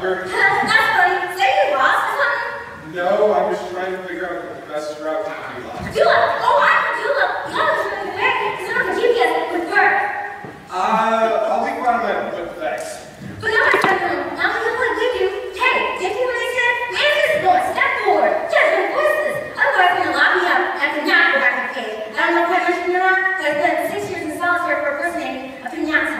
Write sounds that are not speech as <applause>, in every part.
A shocker. <laughs> That's funny. Say you lost or? No, I'm just trying to figure out the best route to Tula. Duloc! Oh, I know Duloc! Y'all was really quick. It's not the GPS with her. Uh, I'll be on my but thanks. But now my friend. Now I'm gonna with you. Hey, did you really say? Man, this boy, step forward. Just no voices. Otherwise, I'm gonna lock me up. I cannot go back to the cave. I don't know quite much from your but I spent six years in solitary for a person named a pinata.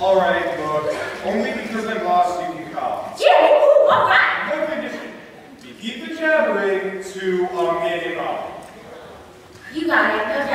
All right, look. Only because I'm lost you can come. Yeah, ooh, all right. No condition. You keep the jabbering to a minimum. You got it.